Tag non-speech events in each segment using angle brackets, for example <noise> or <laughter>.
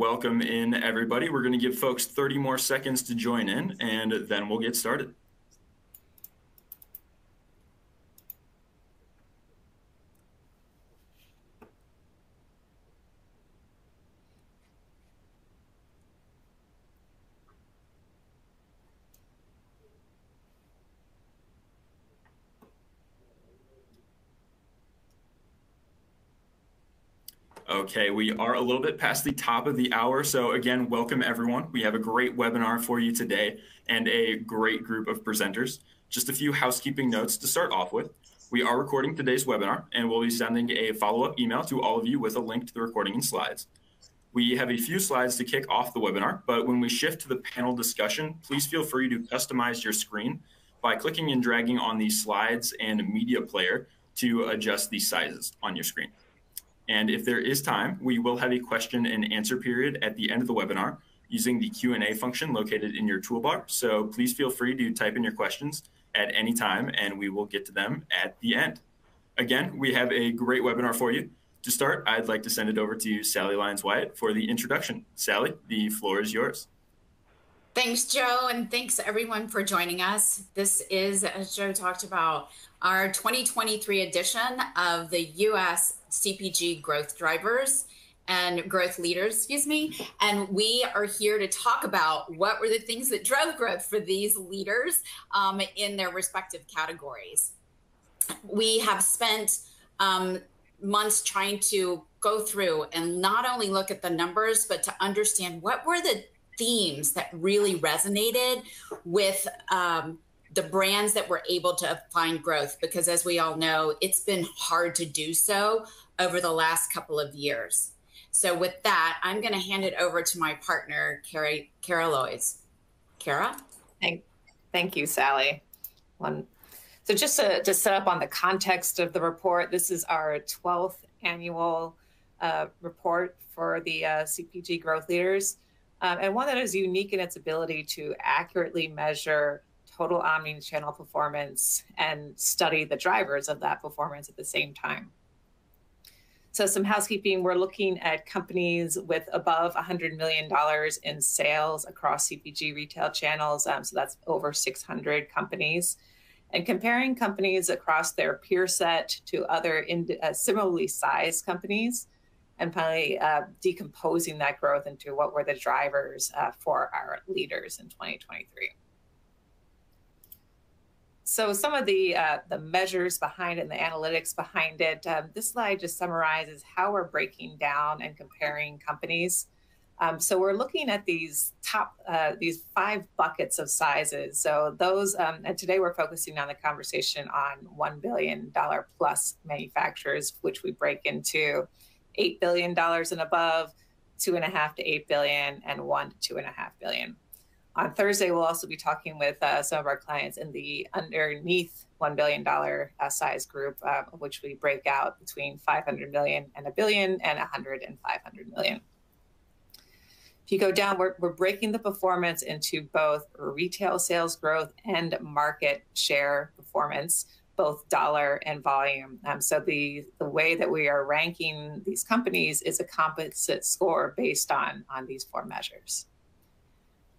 welcome in everybody. We're going to give folks 30 more seconds to join in, and then we'll get started. Okay, we are a little bit past the top of the hour. So again, welcome everyone. We have a great webinar for you today and a great group of presenters. Just a few housekeeping notes to start off with. We are recording today's webinar and we'll be sending a follow-up email to all of you with a link to the recording and slides. We have a few slides to kick off the webinar, but when we shift to the panel discussion, please feel free to customize your screen by clicking and dragging on the slides and media player to adjust the sizes on your screen. And if there is time, we will have a question and answer period at the end of the webinar using the Q&A function located in your toolbar. So please feel free to type in your questions at any time and we will get to them at the end. Again, we have a great webinar for you. To start, I'd like to send it over to Sally Lyons Wyatt for the introduction. Sally, the floor is yours. Thanks, Joe, and thanks everyone for joining us. This is, as Joe talked about, our 2023 edition of the U.S. CPG growth drivers and growth leaders, excuse me. And we are here to talk about what were the things that drove growth for these leaders um, in their respective categories. We have spent um, months trying to go through and not only look at the numbers, but to understand what were the themes that really resonated with um, the brands that were able to find growth because as we all know it's been hard to do so over the last couple of years. So with that i'm going to hand it over to my partner Carrie, kara loyes kara? Thank, thank you sally. One so just to, to set up on the context of the report this is our 12th annual uh, report for the uh, cpg growth leaders um, and one that is unique in its ability to accurately measure total omni-channel performance and study the drivers of that performance at the same time. So some housekeeping, we're looking at companies with above $100 million in sales across CPG retail channels. Um, so that's over 600 companies. And comparing companies across their peer set to other uh, similarly sized companies and finally uh, decomposing that growth into what were the drivers uh, for our leaders in 2023. So some of the uh, the measures behind it and the analytics behind it. Um, this slide just summarizes how we're breaking down and comparing companies. Um, so we're looking at these top uh, these five buckets of sizes. So those um, and today we're focusing on the conversation on one billion dollar plus manufacturers, which we break into eight billion dollars and above, two and a half to eight billion, and one to two and a half billion. On Thursday, we'll also be talking with uh, some of our clients in the underneath $1 billion size group, uh, which we break out between 500 million and a billion and 100 and 500 million. If you go down, we're, we're breaking the performance into both retail sales growth and market share performance, both dollar and volume. Um, so the, the way that we are ranking these companies is a composite score based on, on these four measures.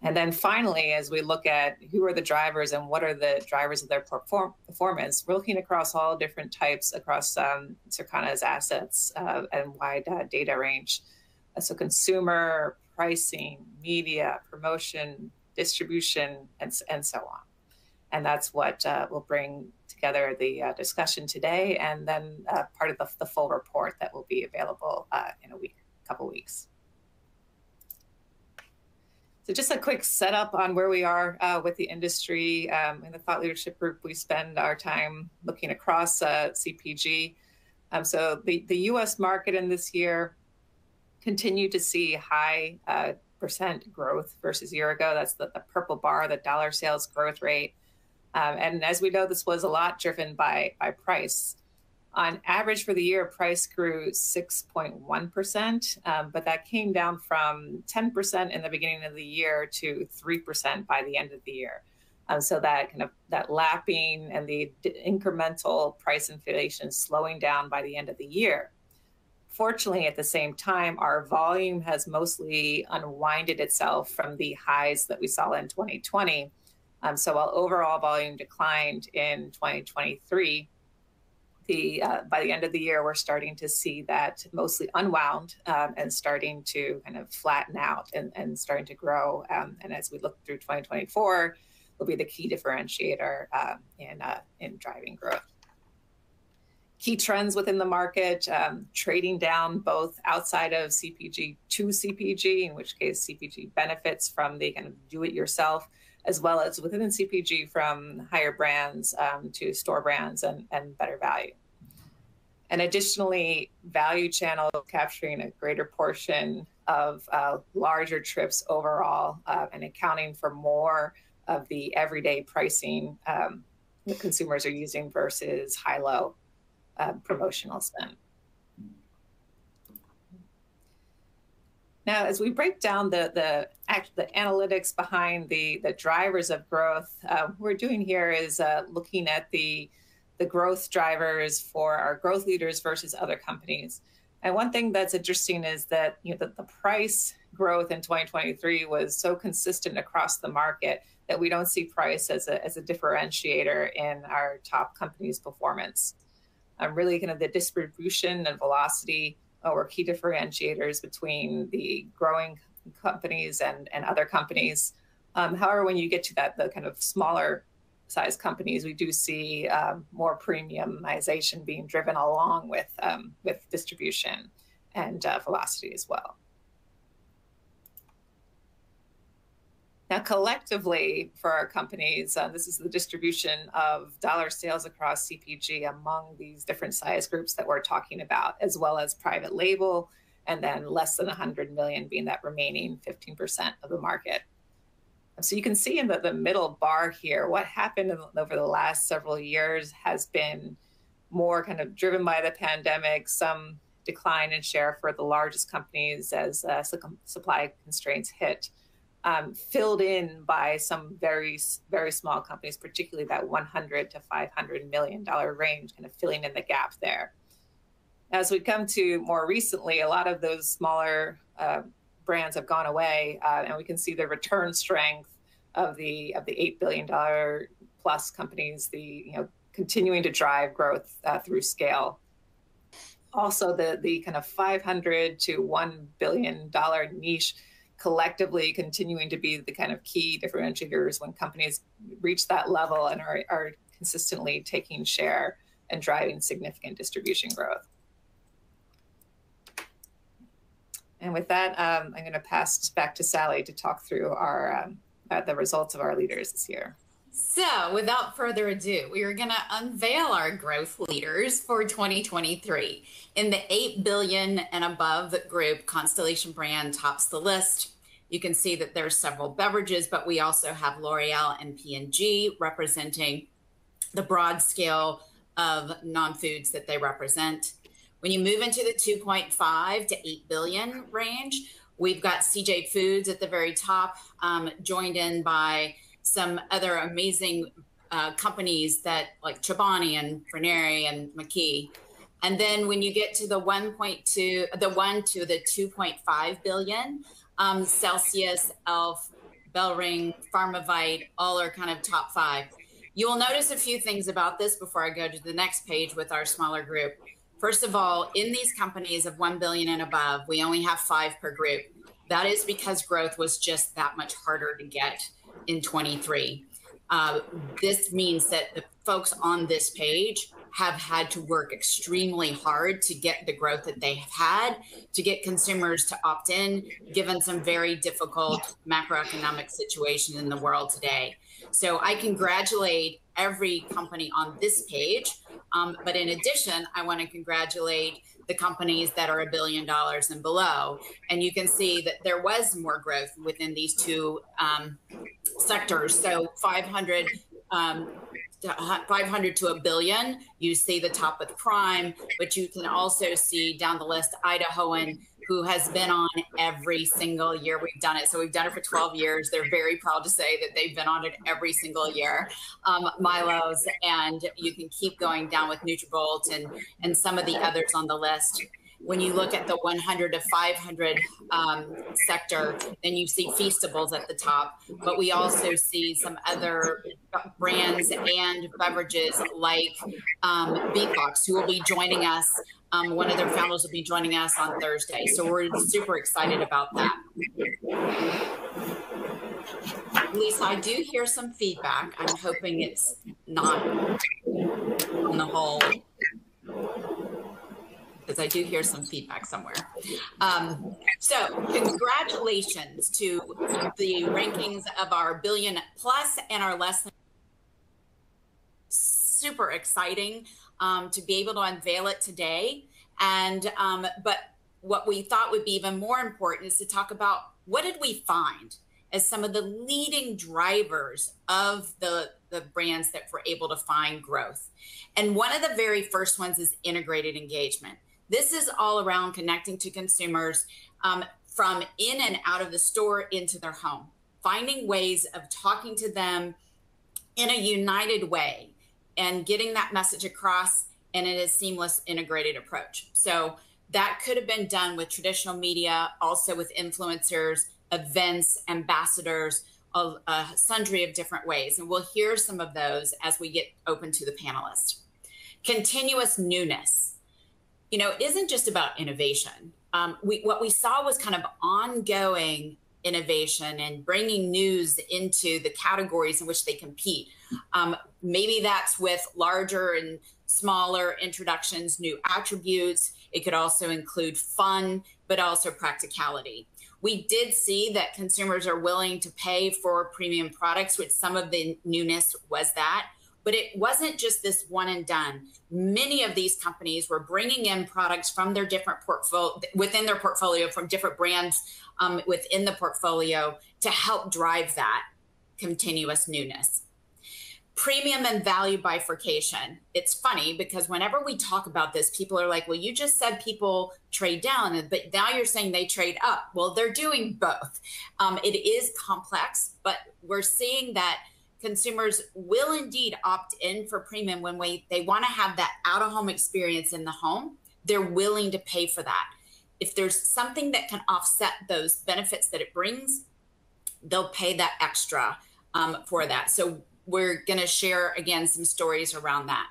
And then finally, as we look at who are the drivers and what are the drivers of their perform performance, we're looking across all different types across um, Circana's assets uh, and wide uh, data range. Uh, so consumer, pricing, media, promotion, distribution, and, and so on. And that's what uh, will bring together the uh, discussion today and then uh, part of the, the, full report that will be available in a week, couple weeks. So just a quick setup on where we are uh, with the industry. Um, in the Thought Leadership Group, we spend our time looking across uh, CPG. Um, so the, the U.S. market in this year continued to see high uh, percent growth versus year ago. That's the, the purple bar, the dollar sales growth rate. Um, and as we know, this was a lot driven by, by price. On average for the year, price grew 6.1%, um, but that came down from 10% in the beginning of the year to 3% by the end of the year. Um, so that kind of that lapping and the incremental price inflation slowing down by the end of the year. Fortunately, at the same time, our volume has mostly unwinded itself from the highs that we saw in 2020. Um, so while overall volume declined in 2023, the uh, by the end of the year, we're starting to see that mostly unwound um, and starting to kind of flatten out and, and starting to grow. Um, and as we look through 2024, will be the key differentiator uh, in uh, in driving growth. Key trends within the market: um, trading down both outside of CPG to CPG, in which case CPG benefits from the kind of do-it-yourself as well as within CPG from higher brands um, to store brands and, and better value. And additionally, value channel capturing a greater portion of uh, larger trips overall uh, and accounting for more of the everyday pricing um, that consumers are using versus high low uh, promotional spend. Now, as we break down the the, the analytics behind the the drivers of growth, uh, what we're doing here is uh, looking at the the growth drivers for our growth leaders versus other companies. And one thing that's interesting is that you know the, the price growth in 2023 was so consistent across the market that we don't see price as a, as a differentiator in our top companies' performance. Um, really, kind of the distribution and velocity or key differentiators between the growing companies and, and other companies. Um, however, when you get to that, the kind of smaller size companies, we do see um, more premiumization being driven along with, um, with distribution and uh, velocity as well. Now, collectively, for our companies, uh, this is the distribution of dollar sales across CPG among these different size groups that we're talking about, as well as private label, and then less than 100 million being that remaining 15% of the market. So you can see in the, the middle bar here, what happened over the last several years has been more kind of driven by the pandemic, some decline in share for the largest companies as uh, supply constraints hit um, filled in by some very very small companies, particularly that 100 to 500 million dollar range, kind of filling in the gap there. As we come to more recently, a lot of those smaller uh, brands have gone away, uh, and we can see the return strength of the of the eight billion dollar plus companies, the you know continuing to drive growth uh, through scale. Also, the the kind of 500 to one billion dollar niche collectively continuing to be the kind of key differentiators when companies reach that level and are, are consistently taking share and driving significant distribution growth. And with that, um, I'm going to pass back to Sally to talk through our um, uh, the results of our leaders this year. So, without further ado, we are going to unveil our growth leaders for 2023. In the 8 billion and above group, Constellation Brand tops the list. You can see that there's several beverages, but we also have L'Oreal and P&G representing the broad scale of non-foods that they represent. When you move into the 2.5 to 8 billion range, we've got CJ Foods at the very top, um, joined in by some other amazing uh, companies that like Chobani and Froneri and McKee. And then when you get to the 1.2, the 1 to the 2.5 billion, um, Celsius, Elf, BellRing, Pharmavite, all are kind of top five. You will notice a few things about this before I go to the next page with our smaller group. First of all, in these companies of 1 billion and above, we only have five per group. That is because growth was just that much harder to get in 23. Uh, this means that the folks on this page have had to work extremely hard to get the growth that they have had, to get consumers to opt in, given some very difficult macroeconomic situation in the world today. So I congratulate every company on this page. Um, but in addition, I want to congratulate the companies that are a billion dollars and below. And you can see that there was more growth within these two um, sectors. So 500 um, 500 to a billion. You see the top with Prime, but you can also see down the list Idahoan, who has been on every single year we've done it. So we've done it for 12 years. They're very proud to say that they've been on it every single year. Um, Milo's, and you can keep going down with Nutrabolt and and some of the others on the list. when you look at the 100 to 500 um, sector, then you see Feastables at the top, but we also see some other brands and beverages like um, Beatbox, who will be joining us. Um, one of their founders will be joining us on Thursday. So we're super excited about that. Lisa, I do hear some feedback. I'm hoping it's not on the whole because I do hear some feedback somewhere. Um, so, congratulations to the rankings of our billion plus and our less than. Super exciting um, to be able to unveil it today. And, um, but what we thought would be even more important is to talk about what did we find as some of the leading drivers of the, the brands that were able to find growth. And one of the very first ones is integrated engagement. This is all around connecting to consumers um, from in and out of the store into their home, finding ways of talking to them in a united way and getting that message across and in a seamless integrated approach. So that could have been done with traditional media, also with influencers, events, ambassadors, a, a sundry of different ways. And we'll hear some of those as we get open to the panelists. Continuous newness you know, it isn't just about innovation. Um, we, what we saw was kind of ongoing innovation and bringing news into the categories in which they compete. Um, maybe that's with larger and smaller introductions, new attributes. It could also include fun, but also practicality. We did see that consumers are willing to pay for premium products, which some of the newness was that. But it wasn't just this one and done. Many of these companies were bringing in products from their different portfolio within their portfolio from different brands um, within the portfolio to help drive that continuous newness. Premium and value bifurcation. It's funny because whenever we talk about this, people are like, well, you just said people trade down, but now you're saying they trade up. Well, they're doing both. Um, it is complex, but we're seeing that consumers will indeed opt in for premium when we, they want to have that out of home experience in the home. They're willing to pay for that. If there's something that can offset those benefits that it brings, they'll pay that extra um, for that. So we're going to share again some stories around that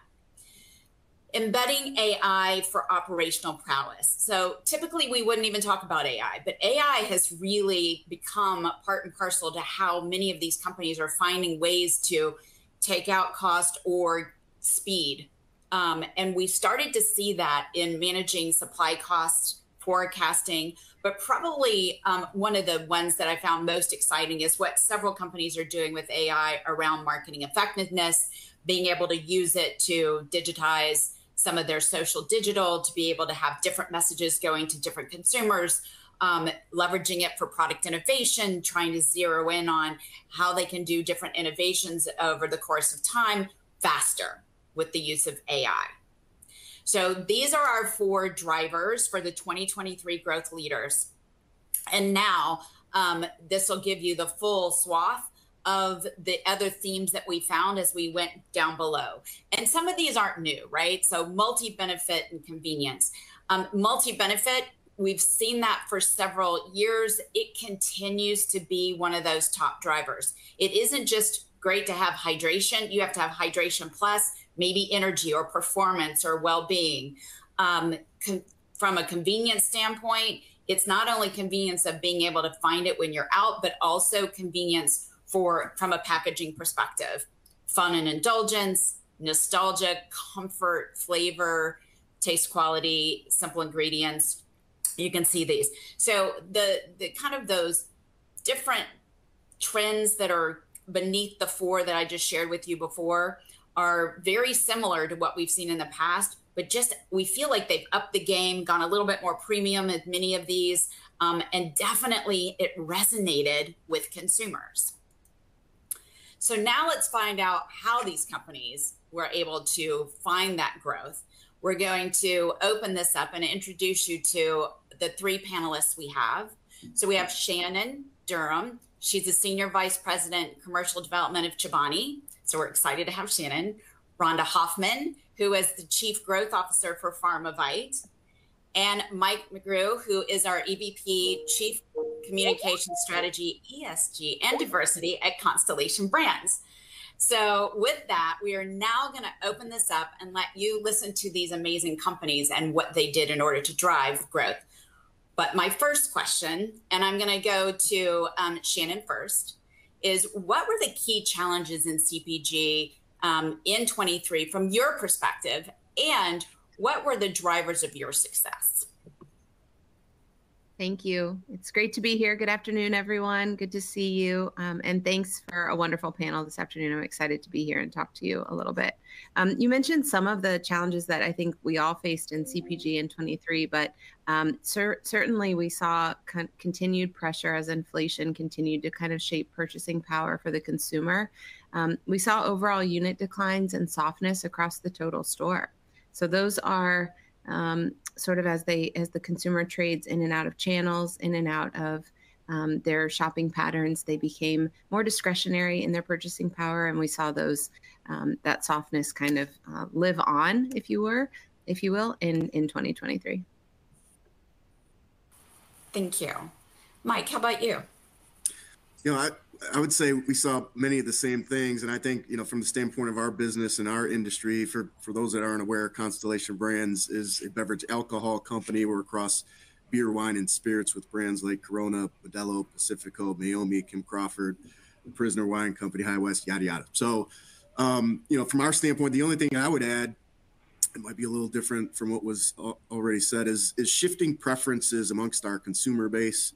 embedding AI for operational prowess. So typically we wouldn't even talk about AI, but AI has really become part and parcel to how many of these companies are finding ways to take out cost or speed. Um, and we started to see that in managing supply costs, forecasting, but probably um, one of the ones that I found most exciting is what several companies are doing with AI around marketing effectiveness, being able to use it to digitize some of their social digital to be able to have different messages going to different consumers, um, leveraging it for product innovation, trying to zero in on how they can do different innovations over the course of time faster with the use of AI. So these are our four drivers for the 2023 growth leaders. And now um, this will give you the full swath of the other themes that we found as we went down below. And some of these aren't new, right? So multi benefit and convenience. Um, multi benefit, we've seen that for several years. It continues to be one of those top drivers. It isn't just great to have hydration, you have to have hydration plus, maybe energy or performance or well being. Um, from a convenience standpoint, it's not only convenience of being able to find it when you're out, but also convenience for from a packaging perspective. Fun and indulgence nostalgia comfort flavor taste quality simple ingredients. You can see these. So the the kind of those different trends that are beneath the four that i just shared with you before are very similar to what we've seen in the past but just we feel like they've upped the game gone a little bit more premium in many of these um, and definitely it resonated with consumers so now let's find out how these companies were able to find that growth. We're going to open this up and introduce you to the three panelists we have. So we have Shannon Durham. She's the Senior Vice President, Commercial Development of Chobani. So we're excited to have Shannon. Rhonda Hoffman, who is the Chief Growth Officer for Pharmavite. And Mike McGrew, who is our EVP, Chief Communication Strategy, ESG, and Diversity at Constellation Brands. So, with that, we are now going to open this up and let you listen to these amazing companies and what they did in order to drive growth. But my first question, and I'm going to go to um, Shannon first, is what were the key challenges in CPG um, in 23 from your perspective? And what were the drivers of your success? Thank you. It's great to be here. Good afternoon, everyone. Good to see you. Um, and thanks for a wonderful panel this afternoon. I'm excited to be here and talk to you a little bit. Um, you mentioned some of the challenges that I think we all faced in CPG in 23, but um, cer- certainly we saw con- continued pressure as inflation continued to kind of shape purchasing power for the consumer. Um, we saw overall unit declines and softness across the total store. So those are um, sort of as they as the consumer trades in and out of channels, in and out of um, their shopping patterns, they became more discretionary in their purchasing power, and we saw those um, that softness kind of uh, live on, if you were, if you will, in in 2023. Thank you, Mike. How about you? You know, I, I would say we saw many of the same things, and I think you know from the standpoint of our business and our industry, for for those that aren't aware, Constellation Brands is a beverage alcohol company. We're across beer, wine, and spirits with brands like Corona, Modelo, Pacifico, Meiomi, Kim Crawford, Prisoner Wine Company, High West, yada yada. So, um, you know, from our standpoint, the only thing I would add, it might be a little different from what was already said, is is shifting preferences amongst our consumer base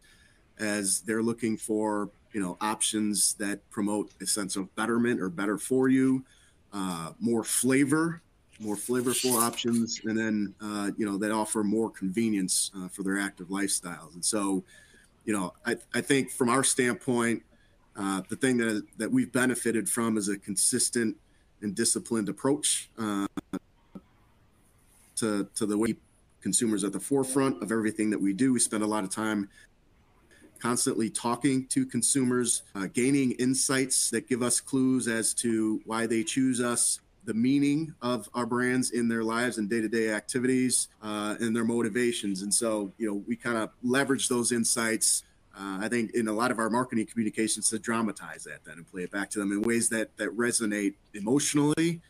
as they're looking for you know options that promote a sense of betterment or better for you uh, more flavor more flavorful options and then uh, you know that offer more convenience uh, for their active lifestyles. And so you know i, I think from our standpoint uh, the thing that, that we've benefited from is a consistent and disciplined approach uh, to, to the way consumers at the forefront of everything that we do. We spend a lot of time constantly talking to consumers, uh, gaining insights that give us clues as to why they choose us, the meaning of our brands in their lives and day-to-day activities, uh, and their motivations. And so, you know, we kind of leverage those insights. Uh, I think in a lot of our marketing communications to dramatize that then and play it back to them in ways that that resonate emotionally.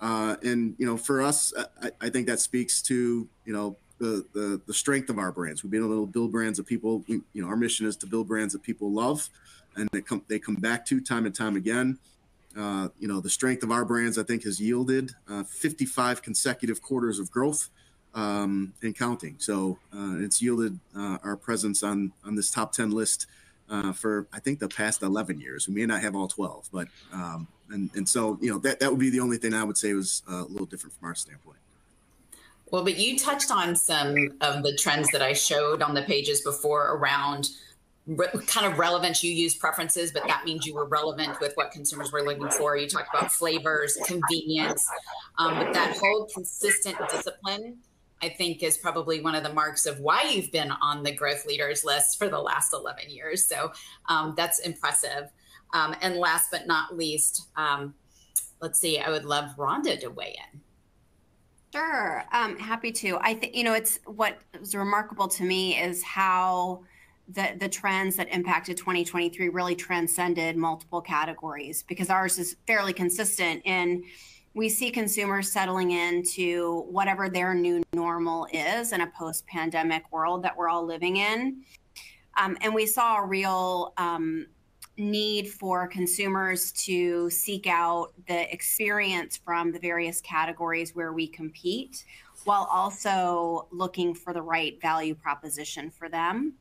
Uh, and you know, for us, I, I think that speaks to you know the, the the strength of our brands. We've been able to build brands that people, you know, our mission is to build brands that people love, and they come they come back to time and time again. Uh, you know, the strength of our brands, I think, has yielded uh, 55 consecutive quarters of growth um, and counting. So uh, it's yielded uh, our presence on on this top 10 list uh, for I think the past 11 years. We may not have all 12, but um, and and so you know that that would be the only thing I would say was uh, a little different from our standpoint. Well, but you touched on some of the trends that I showed on the pages before around re- kind of relevance. You use preferences, but that means you were relevant with what consumers were looking for. You talked about flavors, convenience, um, but that whole consistent discipline. I think is probably one of the marks of why you've been on the growth leaders list for the last 11 years. So um, that's impressive. Um, and last but not least, um, let's see, I would love Rhonda to weigh in. Sure, um, happy to. I think you know it's what was remarkable to me is how the the trends that impacted 2023 really transcended multiple categories because ours is fairly consistent in we see consumers settling into whatever their new normal is in a post-pandemic world that we're all living in um, and we saw a real um, need for consumers to seek out the experience from the various categories where we compete while also looking for the right value proposition for them.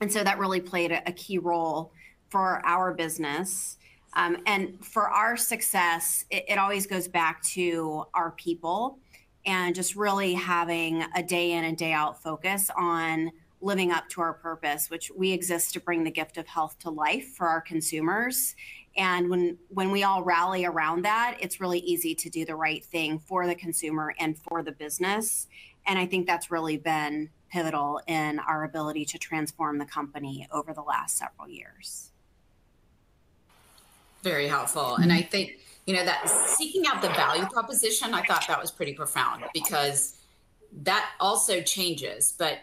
And so that really played a, a key role for our business. Um, and for our success, it, it always goes back to our people and just really having a day in and day out focus on living up to our purpose, which we exist to bring the gift of health to life for our consumers. And when when we all rally around that, it's really easy to do the right thing for the consumer and for the business. And I think that's really been pivotal in our ability to transform the company over the last several years. Very helpful. And I think, you know, that seeking out the value proposition, I thought that was pretty profound because that also changes, but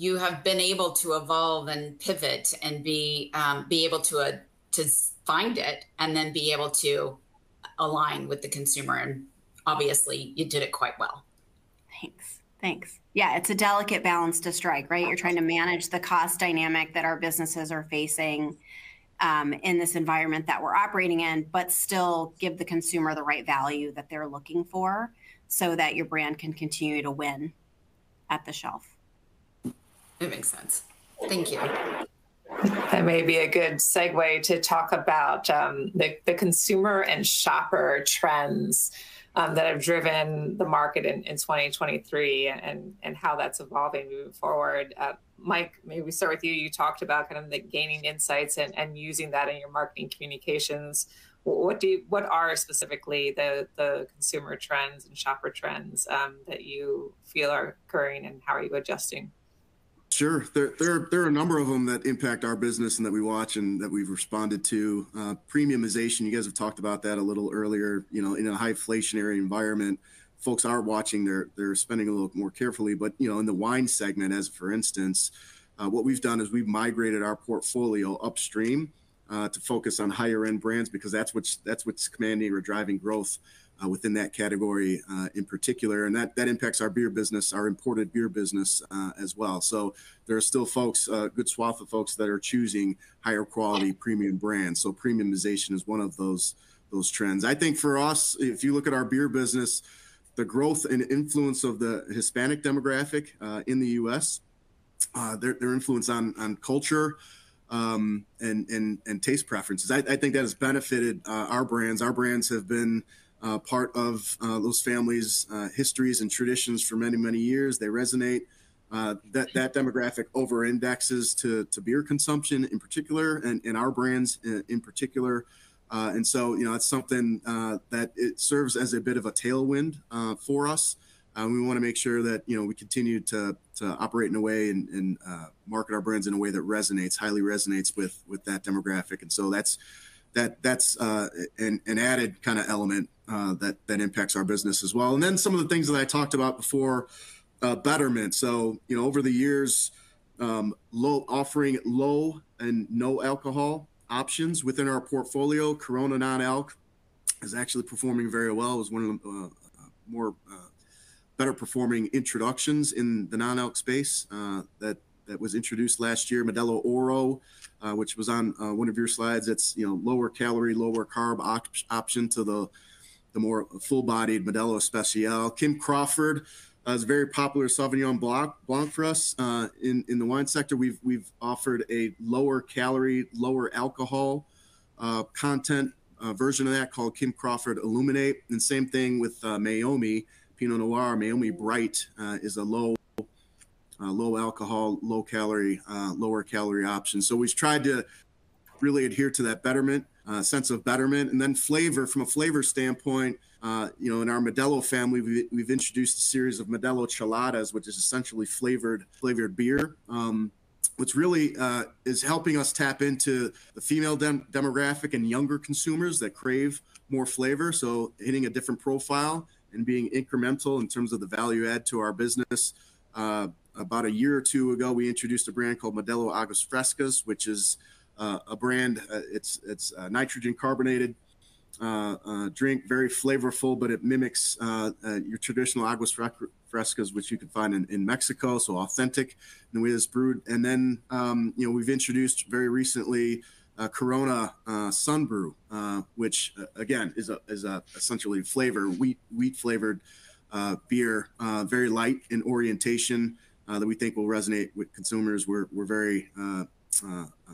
you have been able to evolve and pivot and be um, be able to uh, to find it and then be able to align with the consumer. And obviously, you did it quite well. Thanks. Thanks. Yeah, it's a delicate balance to strike, right? You're trying to manage the cost dynamic that our businesses are facing um, in this environment that we're operating in, but still give the consumer the right value that they're looking for so that your brand can continue to win at the shelf. It makes sense. Thank you. That may be a good segue to talk about um, the, the consumer and shopper trends um, that have driven the market in, in 2023 and, and how that's evolving moving forward. Uh, Mike, maybe we start with you. You talked about kind of the gaining insights and, and using that in your marketing communications. What do you, what are specifically the, the consumer trends and shopper trends um, that you feel are occurring and how are you adjusting? Sure. There, there, there are a number of them that impact our business and that we watch and that we've responded to. Uh, premiumization, you guys have talked about that a little earlier. You know, in a high inflationary environment, folks are watching, they're, they're spending a little more carefully. But, you know, in the wine segment, as for instance, uh, what we've done is we've migrated our portfolio upstream uh, to focus on higher end brands because that's what's, that's what's commanding or driving growth uh, within that category uh, in particular, and that that impacts our beer business, our imported beer business uh, as well. So there are still folks, a uh, good swath of folks that are choosing higher quality premium brands. So premiumization is one of those those trends. I think for us, if you look at our beer business, the growth and influence of the Hispanic demographic uh, in the U.S., uh, their, their influence on on culture. Um, and and and taste preferences. I, I think that has benefited our brands. Our brands have been uh, part of uh, those families' uh, histories and traditions for many, many years. They resonate. Uh, that that demographic over indexes to, to beer consumption in particular, and, and our brands in, in particular. Uh, and so, you know, it's something uh, that it serves as a bit of a tailwind for us. we want to make sure that you know we continue to to operate in a way and, and market our brands in a way that resonates, highly resonates with with that demographic. And so that's that that's uh, an, an added kind of element uh, that that impacts our business as well. And then some of the things that I talked about before, uh, betterment. So you know, over the years, um, low offering low and no alcohol options within our portfolio. Corona non-alc is actually performing very well. It was one of the uh, uh, more uh, better performing introductions in the non-alc space that that was introduced last year. Modelo Oro uh, which was on uh, one of your slides. It's you know lower calorie, lower carb op- option to the the more full-bodied Modelo Especial. Kim Crawford uh, is a very popular Sauvignon Blanc, Blanc for us uh, in in the wine sector. We've we've offered a lower calorie, lower alcohol uh, content uh, version of that called Kim Crawford Illuminate. And same thing with Meiomi Pinot Noir. Meiomi Bright is a low uh, low alcohol, low calorie, uh, lower calorie options. So we've tried to really adhere to that betterment, uh, sense of betterment, and then flavor. From a flavor standpoint, uh, you know, in our Modelo family, we, we've introduced a series of Modelo Cheladas, which is essentially flavored flavored beer. Um, which really uh, is helping us tap into the female dem- demographic and younger consumers that crave more flavor. So hitting a different profile and being incremental in terms of the value add to our business. Uh, about a year or two ago, we introduced a brand called Modelo Aguas Frescas, which is uh, a brand. Uh, it's it's uh, nitrogen carbonated uh, uh, drink, very flavorful, but it mimics your traditional Aguas Frescas, which you can find in, in Mexico. So authentic the way it's brewed. And then um, you know we've introduced very recently. Corona Sun Brew, which again is a is a essentially flavor wheat wheat flavored beer, very light in orientation, that we think will resonate with consumers. We're, we're very uh, uh, uh,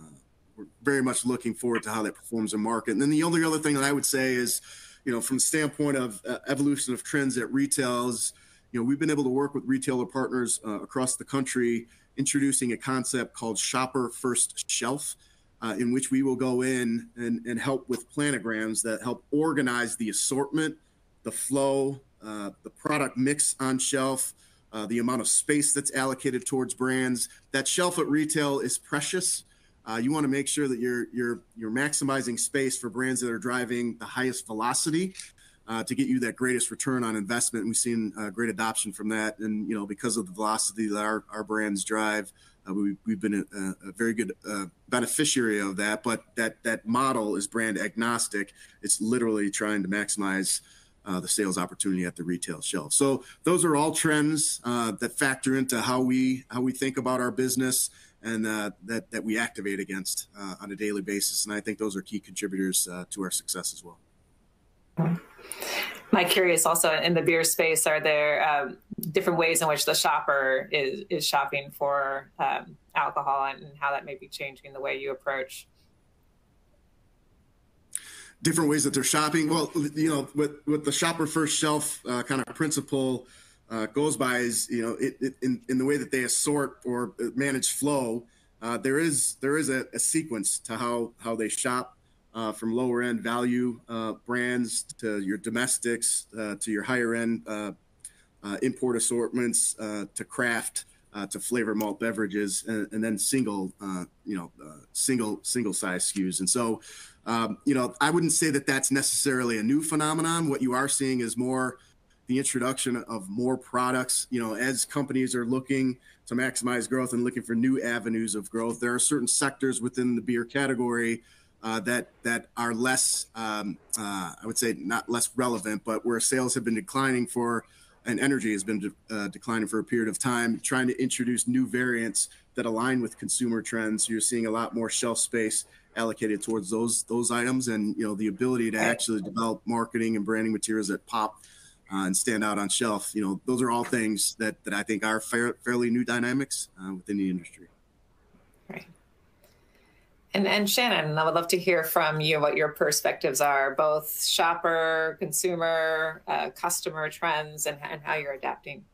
we're very much looking forward to how that performs in market. And then the only other thing that I would say is, you know, from the standpoint of uh, evolution of trends at retails, you know, we've been able to work with retailer partners uh, across the country, introducing a concept called Shopper First Shelf. Uh, in which we will go in and, and help with planograms that help organize the assortment, the flow, uh, the product mix on shelf, uh, the amount of space that's allocated towards brands. That shelf at retail is precious. Uh, you want to make sure that you're you're you're maximizing space for brands that are driving the highest velocity uh, to get you that greatest return on investment. And we've seen uh, great adoption from that. And, you know, because of the velocity that our, our brands drive, uh, we, we've been a, a very good uh, beneficiary of that. But that, that model is brand agnostic. It's literally trying to maximize the sales opportunity at the retail shelf. So those are all trends uh, that factor into how we how we think about our business and uh, that that we activate against uh, on a daily basis. And I think those are key contributors uh, to our success as well. My curious also in the beer space, are there um, different ways in which the shopper is is shopping for um, alcohol and how that may be changing the way you approach different ways that they're shopping. Well, you know, with with the shopper first shelf uh, kind of principle uh, goes by is you know it, it, in in the way that they assort or manage flow. Uh, there is there is a, a, sequence to how how they shop uh, from lower end value uh, brands to your domestics uh, to your higher end import assortments to craft. to flavor malt beverages and, and then single, you know, single single size SKUs, and so um, you know, I wouldn't say that that's necessarily a new phenomenon. What you are seeing is more the introduction of more products. You know, as companies are looking to maximize growth and looking for new avenues of growth, there are certain sectors within the beer category uh, that that are less, um, uh, I would say, not less relevant, but where sales have been declining for and energy has been de- uh, declining for a period of time. Trying to introduce new variants that align with consumer trends. You're seeing a lot more shelf space allocated towards those those items and you know the ability to actually develop marketing and branding materials that pop uh, and stand out on shelf. You know those are all things that that i think are fair, fairly new dynamics uh, within the industry. Right. And and shannon i would love to hear from you what your perspectives are both shopper consumer uh, customer trends and, and how you're adapting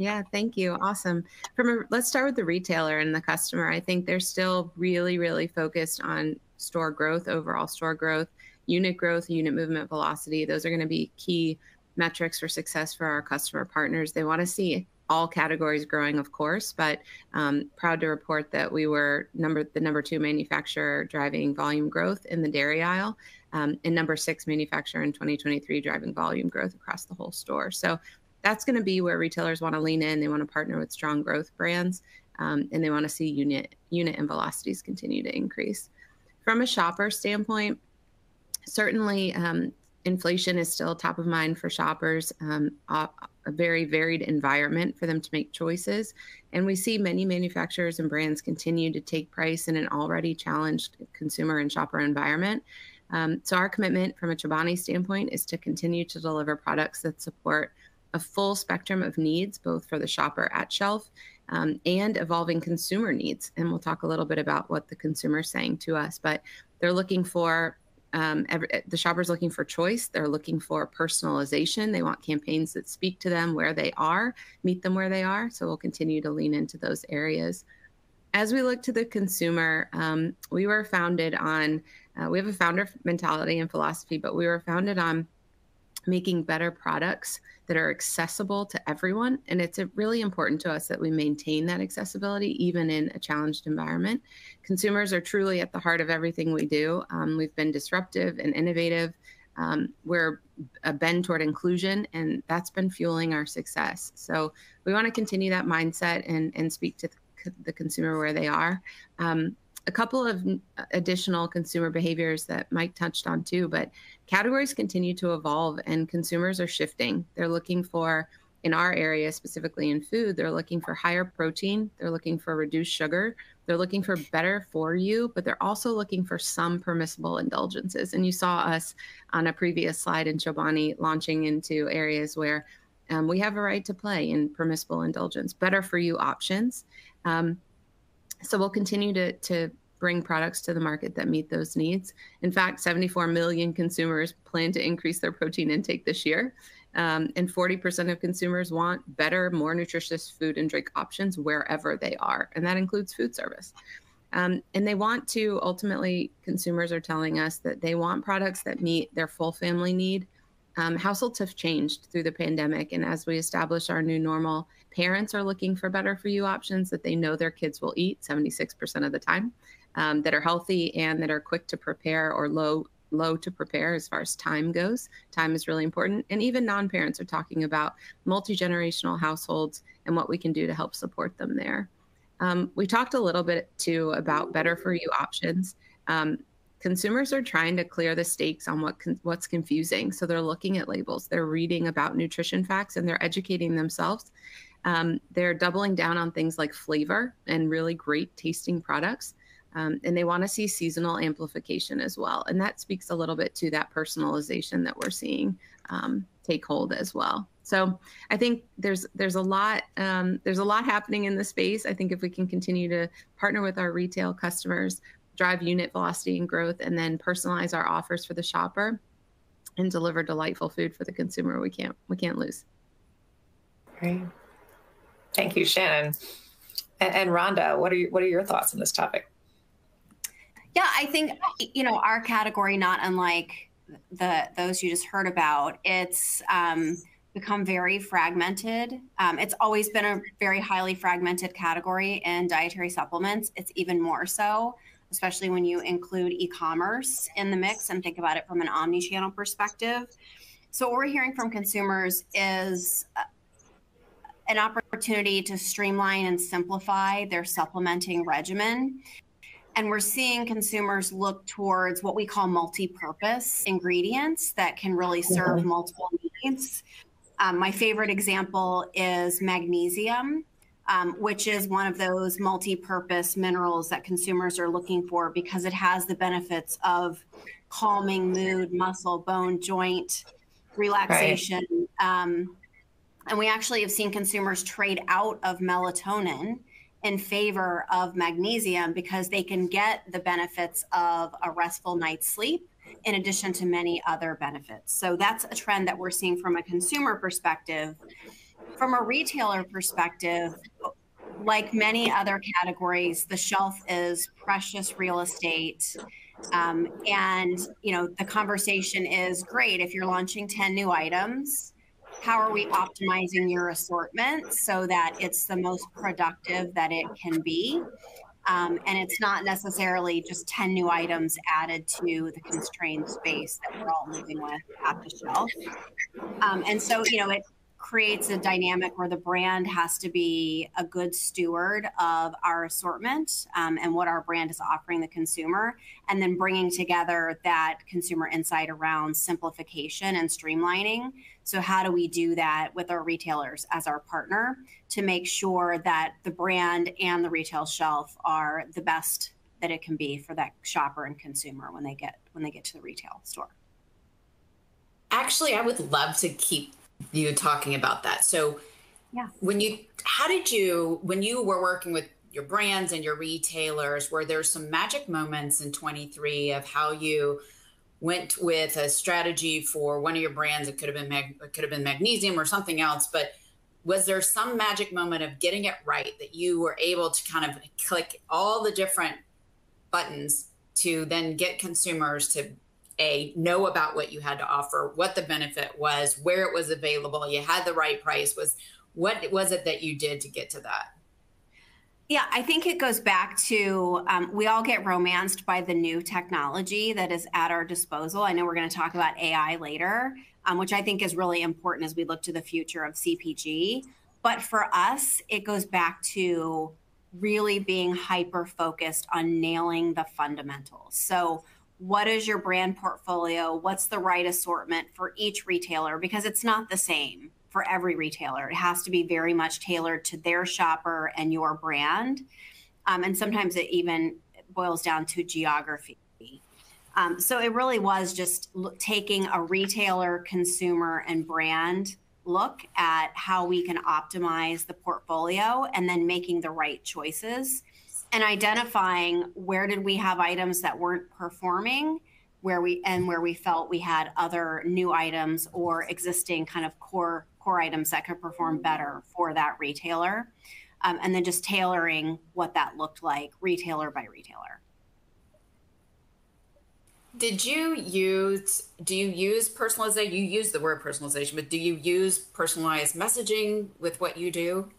yeah, thank you. Awesome. From a, let's start with the retailer and the customer. I think they're still really, really focused on store growth, overall store growth, unit growth, unit movement velocity. Those are going to be key metrics for success for our customer partners. They want to see all categories growing, of course, but um, proud to report that we were number the number two manufacturer driving volume growth in the dairy aisle, um, and number six manufacturer in 2023 driving volume growth across the whole store. So that's going to be where retailers want to lean in. They want to partner with strong growth brands, um, and they want to see unit unit and velocities continue to increase. From a shopper standpoint, certainly um, inflation is still top of mind for shoppers. Um, a, a, very varied environment for them to make choices, and we see many manufacturers and brands continue to take price in an already challenged consumer and shopper environment. Um, so our commitment from a Chobani standpoint is to continue to deliver products that support a full spectrum of needs, both for the shopper at shelf um, and evolving consumer needs. And we'll talk a little bit about what the consumer is saying to us, but they're looking for um, every, the shopper's looking for choice. They're looking for personalization. They want campaigns that speak to them where they are, meet them where they are. So we'll continue to lean into those areas. As we look to the consumer, um, we were founded on, uh, we have a founder mentality and philosophy, but we were founded on making better products that are accessible to everyone. And it's really important to us that we maintain that accessibility even in a challenged environment. Consumers are truly at the heart of everything we do. Um, we've been disruptive and innovative. Um, we're a bend toward inclusion, and that's been fueling our success. So we want to continue that mindset and, and speak to the consumer where they are. Um, a couple of additional consumer behaviors that Mike touched on too, but categories continue to evolve and consumers are shifting. They're looking for, in our area, specifically in food, they're looking for higher protein, they're looking for reduced sugar, they're looking for better for you, but they're also looking for some permissible indulgences. And you saw us on a previous slide in Chobani launching into areas where um, we have a right to play in permissible indulgence, better for you options. Um, so we'll continue to, to bring products to the market that meet those needs. In fact, 74 million consumers plan to increase their protein intake this year. Um, and 40% of consumers want better, more nutritious food and drink options wherever they are. And that includes food service. Um, and they want to ultimately, consumers are telling us that they want products that meet their full family need. Um, households have changed through the pandemic. And as we establish our new normal, parents are looking for better for you options that they know their kids will eat 76% of the time, um, that are healthy and that are quick to prepare or low low to prepare as far as time goes. Time is really important. And even non parents are talking about multi generational households and what we can do to help support them there. Um, we talked a little bit too about better for you options. Um, consumers are trying to clear the stakes on what con- what's confusing. So they're looking at labels, they're reading about nutrition facts, and they're educating themselves. Um, they're doubling down on things like flavor and really great tasting products. Um, and they want to see seasonal amplification as well. And that speaks a little bit to that personalization that we're seeing um, take hold as well. So I think there's there's a lot um, there's a lot happening in the space. I think if we can continue to partner with our retail customers, drive unit velocity and growth, and then personalize our offers for the shopper, and deliver delightful food for the consumer, we can't we can't lose. Great, thank you, Shannon. And, and Rhonda, what are you, what are your thoughts on this topic? Yeah, I think you know our category, not unlike the those you just heard about. It's um, become very fragmented. Um, it's always been a very highly fragmented category in dietary supplements. It's even more so, especially when you include e commerce in the mix and think about it from an omni channel perspective. So, what we're hearing from consumers is uh, an opportunity to streamline and simplify their supplementing regimen. And we're seeing consumers look towards what we call multi purpose ingredients that can really serve mm-hmm. multiple needs. Um, my favorite example is magnesium, um, which is one of those multi purpose minerals that consumers are looking for because it has the benefits of calming mood, muscle, bone, joint relaxation. Right. Um, and we actually have seen consumers trade out of melatonin in favor of magnesium because they can get the benefits of a restful night's sleep in addition to many other benefits. So that's a trend that we're seeing from a consumer perspective. From a retailer perspective, like many other categories, the shelf is precious real estate. Um, and you know the conversation is great if you're launching 10 new items how are we optimizing your assortment so that it's the most productive that it can be um, and it's not necessarily just 10 new items added to the constrained space that we're all living with at the shelf. Um, and so, you know, it creates a dynamic where the brand has to be a good steward of our assortment um, and what our brand is offering the consumer, and then bringing together that consumer insight around simplification and streamlining so, how do we do that with our retailers as our partner to make sure that the brand and the retail shelf are the best that it can be for that shopper and consumer when they get when they get to the retail store? Actually, I would love to keep you talking about that. So, yeah, when you how did you when you were working with your brands and your retailers, were there some magic moments in 23 of how you went with a strategy for one of your brands. It could have been mag- it could have been magnesium or something else, but was there some magic moment of getting it right that you were able to kind of click all the different buttons to then get consumers to a know about what you had to offer, what the benefit was, where it was available, you had the right price was what was it that you did to get to that? Yeah, I think it goes back to um, we all get romanced by the new technology that is at our disposal. I know we're going to talk about AI later, um, which I think is really important as we look to the future of CPG. But for us, it goes back to really being hyper focused on nailing the fundamentals. So, what is your brand portfolio? What's the right assortment for each retailer? Because it's not the same for every retailer. It has to be very much tailored to their shopper and your brand. Um, and sometimes it even boils down to geography. Um, so it really was just taking a retailer, consumer, and brand look at how we can optimize the portfolio and then making the right choices and identifying where did we have items that weren't performing where we and where we felt we had other new items or existing kind of core core items that could perform better for that retailer. Um, and then just tailoring what that looked like retailer by retailer. Did you use, do you use personalization? You use the word personalization, but do you use personalized messaging with what you do?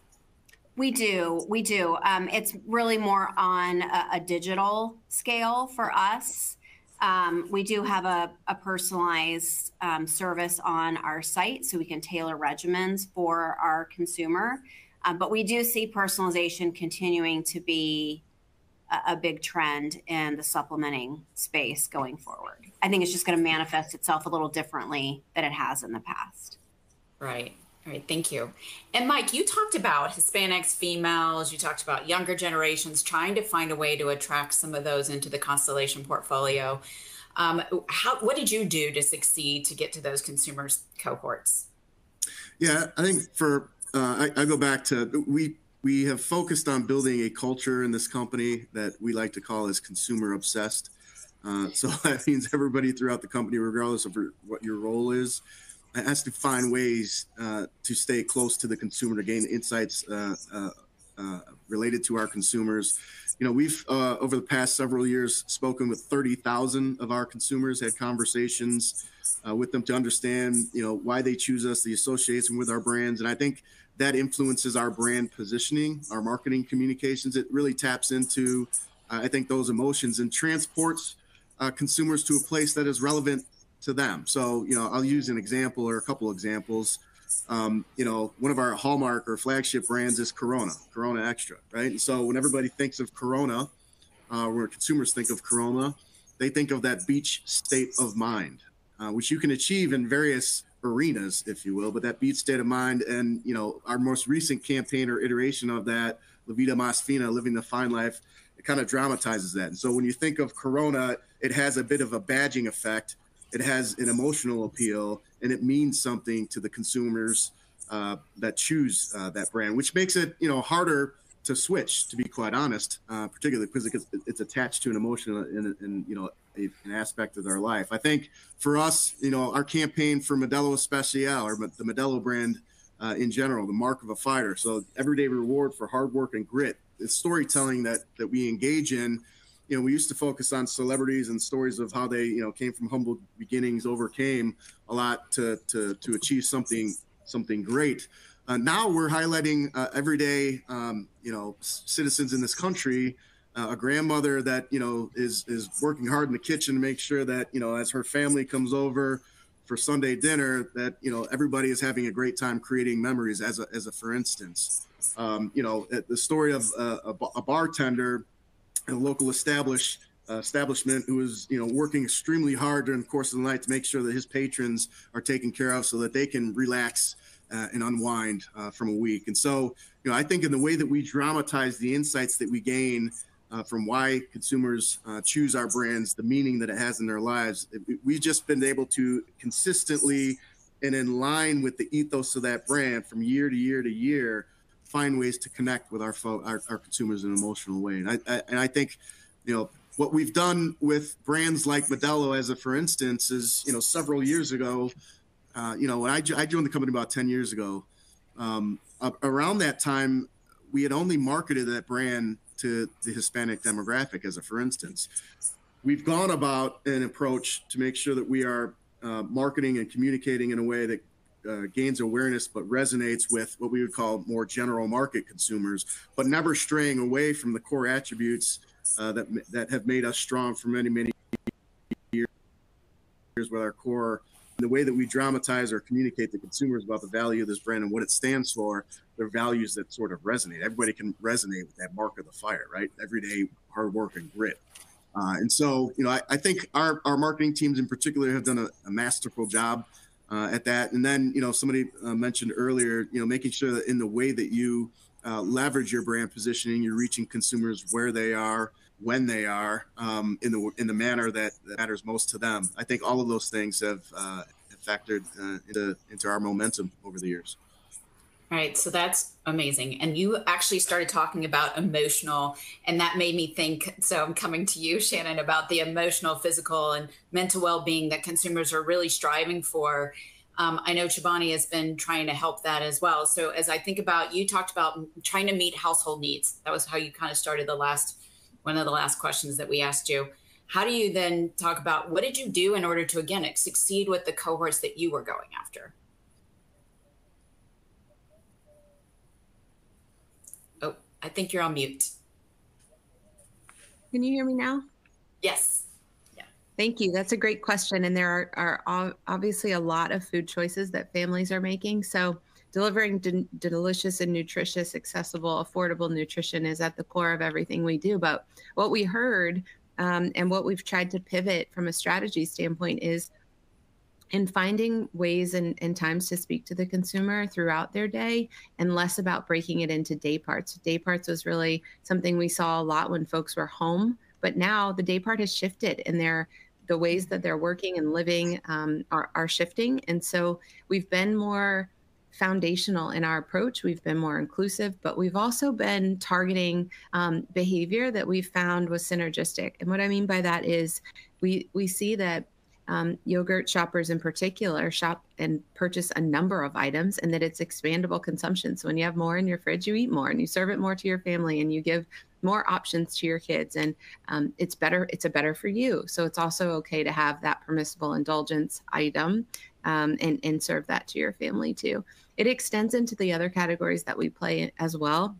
We do. We do. Um, it's really more on a, a digital scale for us. Um, we do have a, a personalized um, service on our site so we can tailor regimens for our consumer. Um, but we do see personalization continuing to be a, a big trend in the supplementing space going forward. I think it's just going to manifest itself a little differently than it has in the past. Right. All right, thank you. And Mike, you talked about Hispanics, females, you talked about younger generations trying to find a way to attract some of those into the Constellation portfolio. Um, how, what did you do to succeed to get to those consumers cohorts? Yeah, I think for uh, I, I go back to we we have focused on building a culture in this company that we like to call as consumer obsessed. Uh, so <laughs> that means everybody throughout the company, regardless of what your role is, has to find ways uh, to stay close to the consumer to gain insights uh, uh, uh related to our consumers. You know, we've over the past several years spoken with 30,000 of our consumers, had conversations with them to understand, you know, why they choose us, the association with our brands, and I think that influences our brand positioning, our marketing communications. It really taps into, I think, those emotions and transports consumers to a place that is relevant to them. So, you know, I'll use an example or a couple examples. Um, you know, one of our hallmark or flagship brands is Corona, Corona Extra, right? And so when everybody thinks of Corona, uh, where consumers think of Corona, they think of that beach state of mind, uh, which you can achieve in various arenas, if you will. But that beach state of mind, and you know, our most recent campaign or iteration of that, La Vida Living the Fine Life, it kind of dramatizes that. And so when you think of Corona, it has a bit of a badging effect it has an emotional appeal and it means something to the consumers uh, that choose uh, that brand, which makes it you know harder to switch. To be quite honest, uh, particularly because it's attached to an emotion and, and you know a, an aspect of their life. I think for us, you know, our campaign for Modelo Especial or the Modelo brand uh, in general, the mark of a fighter. So everyday reward for hard work and grit. It's storytelling that that we engage in you know, we used to focus on celebrities and stories of how they, you know, came from humble beginnings, overcame a lot to to to achieve something something great. Uh, now we're highlighting uh, everyday, um, you know, citizens in this country. Uh, a grandmother that you know is is working hard in the kitchen to make sure that you know as her family comes over for Sunday dinner that you know everybody is having a great time creating memories. As a as a for instance, um, you know, the story of uh, a, a bartender a local establish uh, establishment who is you know working extremely hard during the course of the night to make sure that his patrons are taken care of so that they can relax uh, and unwind uh, from a week. And so you know i think in the way that we dramatize the insights that we gain uh, from why consumers uh, choose our brands the meaning that it has in their lives it, we've just been able to consistently and in line with the ethos of that brand from year to year to year find ways to connect with our, fo- our, our consumers in an emotional way. And I, I, and I think, you know, what we've done with brands like Modelo, as a for instance, is you know several years ago, uh, you know when I, I joined the company about ten years ago, um, around that time we had only marketed that brand to the Hispanic demographic, as a for instance. We've gone about an approach to make sure that we are uh, marketing and communicating in a way that uh, gains awareness but resonates with what we would call more general market consumers, but never straying away from the core attributes uh, that that have made us strong for many many years with our core. The way that we dramatize or communicate to consumers about the value of this brand and what it stands for, they're values that sort of resonate. Everybody can resonate with that mark of the fire, right? Everyday hard work and grit. Uh, and so, you know, I, I, think our, our marketing teams in particular have done a, a masterful job uh, at that. And then, you know, somebody uh, mentioned earlier, you know, making sure that in the way that you uh, leverage your brand positioning, you're reaching consumers where they are, when they are, um, in the in the manner that, that, matters most to them. I think all of those things have, uh, factored uh, into into our momentum over the years. Right. So that's amazing. And you actually started talking about emotional, and that made me think. So I'm coming to you, Shannon, about the emotional, physical, and mental well being that consumers are really striving for. Um, I know Chobani has been trying to help that as well. So as I think about, you talked about trying to meet household needs. That was how you kind of started the last one of the last questions that we asked you. How do you then talk about what did you do in order to again succeed with the cohorts that you were going after? I think you're on mute. Can you hear me now? Yes. Yeah. Thank you. That's a great question. And there are, are obviously a lot of food choices that families are making. So delivering de- delicious and nutritious, accessible, affordable nutrition is at the core of everything we do. But what we heard um, and what we've tried to pivot from a strategy standpoint is in finding ways and, and, times to speak to the consumer throughout their day and less about breaking it into day parts. Day parts was really something we saw a lot when folks were home, but now the day part has shifted and they're the ways that they're working and living um, are, are shifting. And so we've been more foundational in our approach. We've been more inclusive, but we've also been targeting um, behavior that we found was synergistic. And what I mean by that is we we see that um, yogurt shoppers in particular shop and purchase a number of items and that it's expandable consumption. So when you have more in your fridge, you eat more and you serve it more to your family and you give more options to your kids. And um, it's better it's a better for you. So it's also okay to have that permissible indulgence item um, and and serve that to your family too. It extends into the other categories that we play as well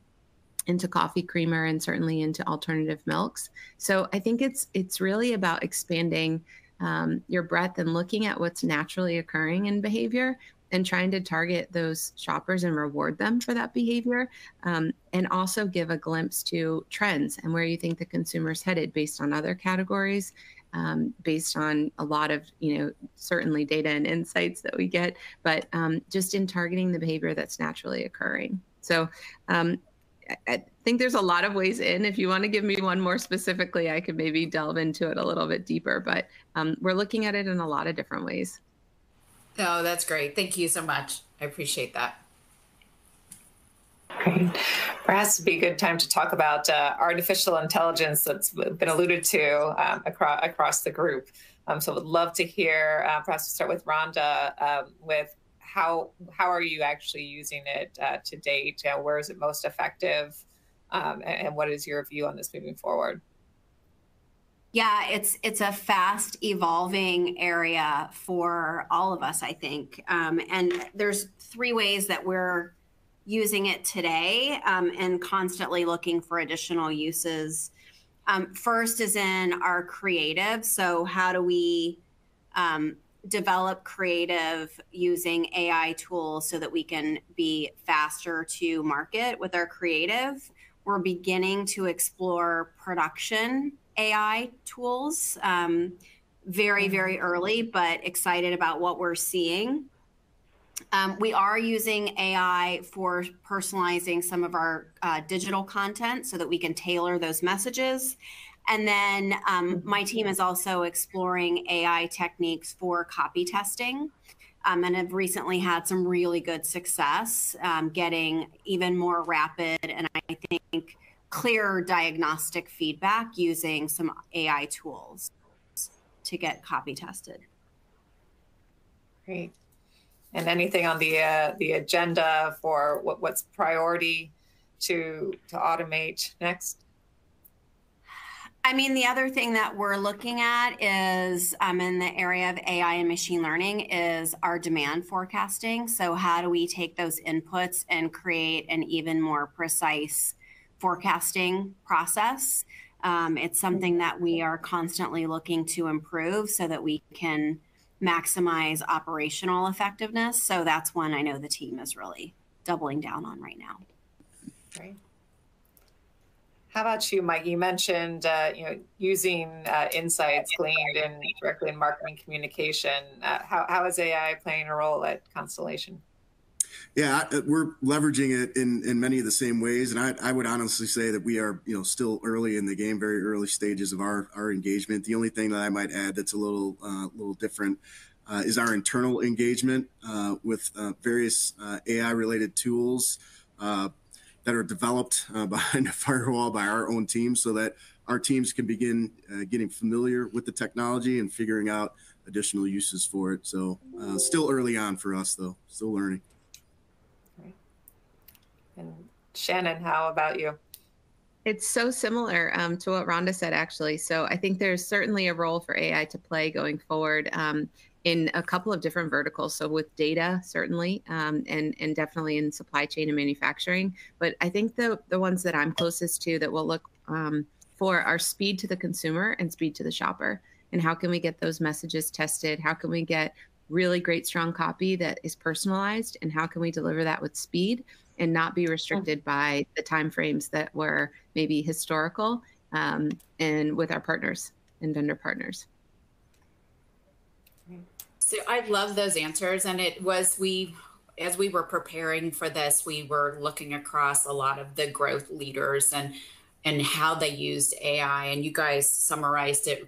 into coffee creamer and certainly into alternative milks. So i think it's it's really about expanding um, your breadth and looking at what's naturally occurring in behavior and trying to target those shoppers and reward them for that behavior um, and also give a glimpse to trends and where you think the consumer's headed based on other categories um, based on a lot of you know certainly data and insights that we get but um, just in targeting the behavior that's naturally occurring. So um, I think there's a lot of ways in. If you want to give me one more specifically, I could maybe delve into it a little bit deeper. But um, we're looking at it in a lot of different ways. Oh, that's great. Thank you so much. I appreciate that. Great. Perhaps it'd be a good time to talk about uh, artificial intelligence that's been alluded to um, across, across the group. Um, so would love to hear, uh, perhaps start with Rhonda, um, with how how are you actually using it uh, to date? Uh, where is it most effective? Um, and, and what is your view on this moving forward? Yeah, it's it's a fast evolving area for all of us, I think. Um, and there's three ways that we're using it today um, and constantly looking for additional uses. Um, first is in our creative. So how do we um, develop creative using AI tools so that we can be faster to market with our creative? We're beginning to explore production AI tools. Um, very, mm-hmm. very early, but excited about what we're seeing. Um, we are using AI for personalizing some of our uh, digital content so that we can tailor those messages. And then um, mm-hmm. my team is also exploring AI techniques for copy testing. Um, and have recently had some really good success um, getting even more rapid and I think clear diagnostic feedback using some AI tools to get copy tested. Great. And anything on the uh, the agenda for what, what's priority to to automate next? I mean, the other thing that we're looking at is um, in the area of AI and machine learning is our demand forecasting. So, how do we take those inputs and create an even more precise forecasting process. Um, it's something that we are constantly looking to improve so that we can maximize operational effectiveness. So that's one I know the team is really doubling down on right now. Great. How about you, Mike? You mentioned uh, you know using uh, insights gleaned in directly in marketing communication. Uh, how, how is AI playing a role at Constellation? Yeah, we're leveraging it in, in many of the same ways, and I, I would honestly say that we are you know still early in the game, very early stages of our our engagement. The only thing that I might add that's a little uh, little different uh, is our internal engagement uh, with uh, various uh, AI related tools uh, that are developed <laughs> behind a firewall by our own team, so that our teams can begin getting familiar with the technology and figuring out additional uses for it. So still early on for us, though, still learning. And Shannon, how about you? It's so similar um, to what Rhonda said, actually. So I think there's certainly a role for AI to play going forward um, in a couple of different verticals. So with data, certainly, um, and and definitely in supply chain and manufacturing. But I think the the ones that I'm closest to that will look um, for are speed to the consumer and speed to the shopper. and how can we get those messages tested? How can we get really great, strong copy that is personalized? And how can we deliver that with speed and not be restricted by the timeframes that were maybe historical um, and with our partners and vendor partners? So I love those answers. And it was, we, as we were preparing for this, we were looking across a lot of the growth leaders and and how they used AI. And you guys summarized it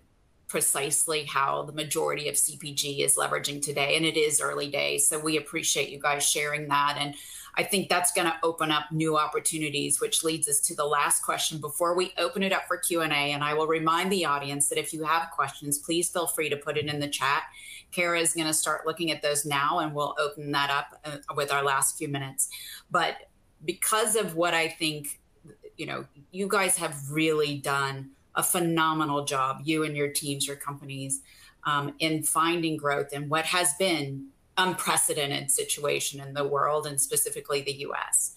precisely how the majority of CPG is leveraging today. And it is early days. So we appreciate you guys sharing that. And I think that's going to open up new opportunities, which leads us to the last question before we open it up for Q&A. And I will remind the audience that if you have questions, please feel free to put it in the chat. Kara is going to start looking at those now, and we'll open that up uh, with our last few minutes. But because of what I think, you know, you guys have really done a phenomenal job, you and your teams, your companies, um, in finding growth in what has been unprecedented situation in the world and specifically the US.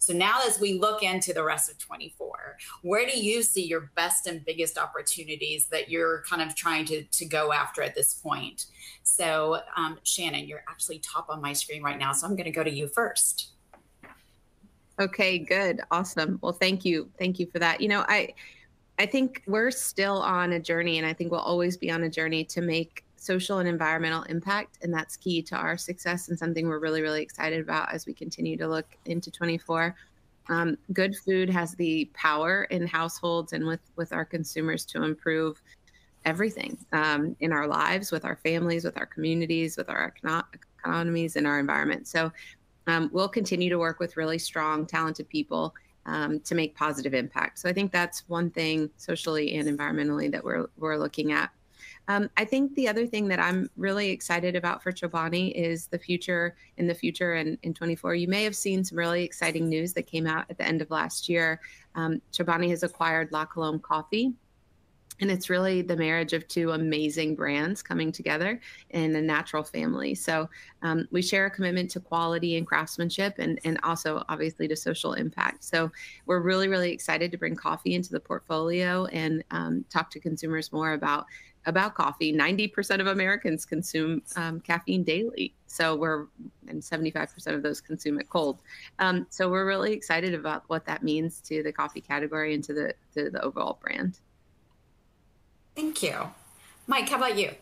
So now as we look into the rest of 24, where do you see your best and biggest opportunities that you're kind of trying to, to go after at this point? So um, Shannon, you're actually top on my screen right now. So I'm gonna go to you first. Okay, good. Awesome. Well, thank you. Thank you for that. You know, I I think we're still on a journey and I think we'll always be on a journey to make social and environmental impact and that's key to our success and something we're really really excited about as we continue to look into 24 um, good food has the power in households and with with our consumers to improve everything um, in our lives with our families with our communities with our econo- economies and our environment. So um, we'll continue to work with really strong talented people um, to make positive impact so i think that's one thing socially and environmentally that we're we're looking at um, I think the other thing that I'm really excited about for Chobani is the future in the future and in 24. You may have seen some really exciting news that came out at the end of last year. Um, Chobani has acquired La Colombe Coffee. And it's really the marriage of two amazing brands coming together in a natural family. So um, we share a commitment to quality and craftsmanship and, and also obviously to social impact. So we're really, really excited to bring coffee into the portfolio and um, talk to consumers more about about coffee. 90% of Americans consume um, caffeine daily. So we're, and 75% of those consume it cold. Um, so we're really excited about what that means to the coffee category and to the, to the overall brand. Thank you. Mike, how about you?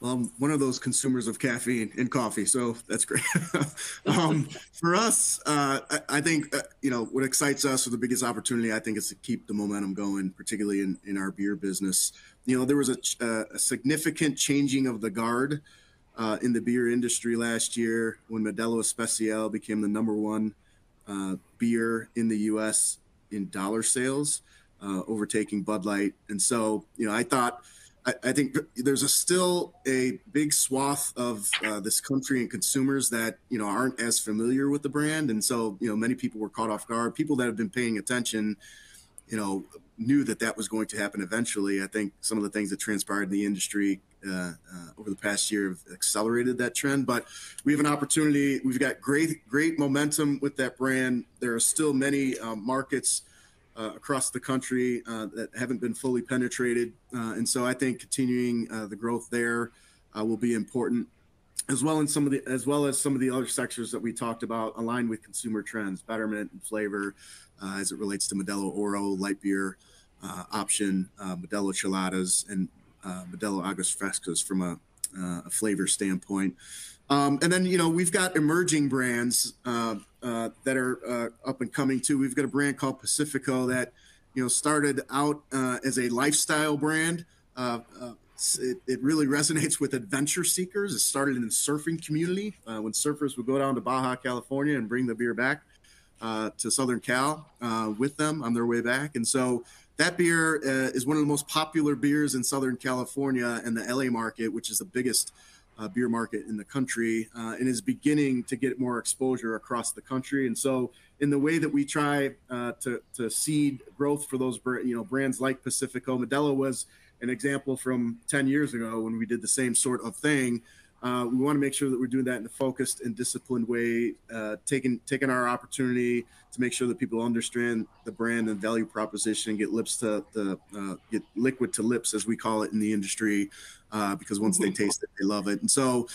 Well, I'm one of those consumers of caffeine in coffee, so that's great. <laughs> um, for us, uh, I, I, think uh, you know what excites us, or the biggest opportunity, I think, is to keep the momentum going, particularly in, in our beer business you know, there was a, uh, a significant changing of the guard uh, in the beer industry last year when Modelo Especial became the number one uh, beer in the U.S. in dollar sales, uh, overtaking Bud Light. And so, you know, I thought, I, I think there's a still a big swath of uh, this country and consumers that you know aren't as familiar with the brand, and so you know many people were caught off guard. People that have been paying attention you know, knew that that was going to happen eventually. I think some of the things that transpired in the industry uh, uh, over the past year have accelerated that trend. But we have an opportunity. We've got great, great momentum with that brand. There are still many um, markets uh, across the country uh, that haven't been fully penetrated, uh, and so I think continuing uh, the growth there will be important. As well in some of the, as well as some of the other sectors that we talked about, aligned with consumer trends, betterment and flavor, uh, as it relates to Modelo Oro light beer uh, option, uh, Modelo Cheladas, and uh, Modelo Aguas Frescas from a, uh, a flavor standpoint. Um, and then, you know, we've got emerging brands uh, that are up and coming too. We've got a brand called Pacifico that, you know, started out as a lifestyle brand. It, it, really resonates with adventure seekers. It started in the surfing community uh, when surfers would go down to Baja California and bring the beer back uh, to Southern Cal uh, with them on their way back. And so that beer uh, is one of the most popular beers in Southern California and the LA market, which is the biggest uh, beer market in the country, uh, and is beginning to get more exposure across the country. And so, in the way that we try uh, to, to seed growth for those you know brands like Pacifico, Modelo was an example from 10 years ago when we did the same sort of thing uh, we want to make sure that we're doing that in a focused and disciplined way, uh, taking taking our opportunity to make sure that people understand the brand and value proposition, and get lips to the uh, get liquid to lips, as we call it in the industry, uh, because once they taste it, they love it. And so,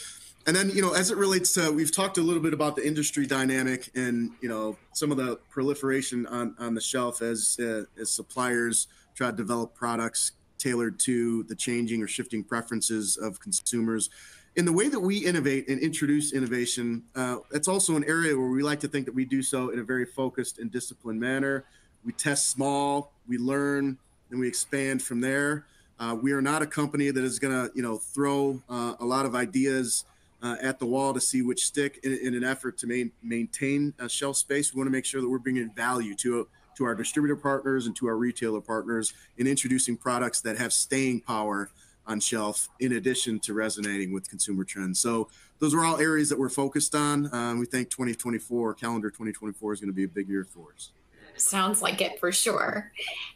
and then you know, as it relates to, we've talked a little bit about the industry dynamic and you know some of the proliferation on on the shelf as uh, as suppliers try to develop products tailored to the changing or shifting preferences of consumers in the way that we innovate and introduce innovation, uh, that's also an area where we like to think that we do so in a very focused and disciplined manner. We test small, we learn, and we expand from there. Uh, we are not a company that is going to, you know, throw uh, a lot of ideas uh, at the wall to see which stick in, in an effort to main, maintain shelf space. We want to make sure that we're bringing value to to our distributor partners and to our retailer partners in introducing products that have staying power on shelf in addition to resonating with consumer trends. So those are all areas that we're focused on. Um, we think 2024, calendar 2024 is going to be a big year for us. Sounds like it for sure.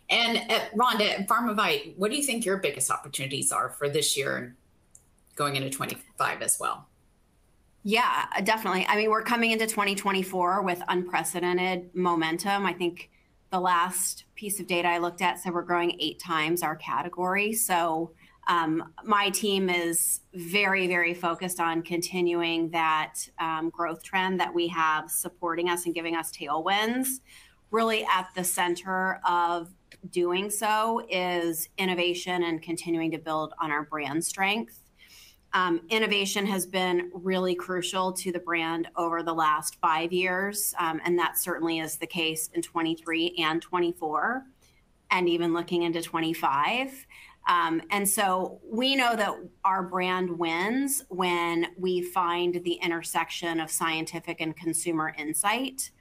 And uh, Rhonda, at Pharmavite, what do you think your biggest opportunities are for this year and going into 25 as well? Yeah, definitely. I mean, we're coming into 2024 with unprecedented momentum. I think the last piece of data I looked at said we're growing eight times our category. So my team is very, very focused on continuing that um, growth trend that we have supporting us and giving us tailwinds. Really, at the center of doing so is innovation and continuing to build on our brand strength. Um, innovation has been really crucial to the brand over the last five years, um, and that certainly is the case in 23 and 24, and even looking into 25. Um, and so we know that our brand wins when we find the intersection of scientific and consumer insight.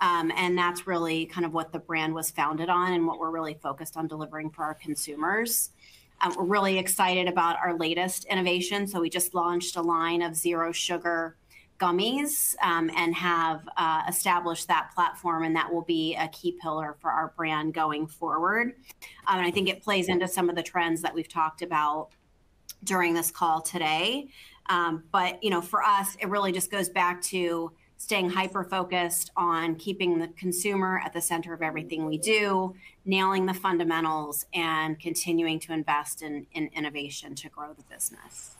Um, and that's really kind of what the brand was founded on and what we're really focused on delivering for our consumers. Um, we're really excited about our latest innovation. So we just launched a line of zero sugar gummies um, and have uh, established that platform, and that will be a key pillar for our brand going forward. Um, and I think it plays into some of the trends that we've talked about during this call today. Um, but you know, for us, it really just goes back to staying hyper focused on keeping the consumer at the center of everything we do, nailing the fundamentals, and continuing to invest in, in innovation to grow the business.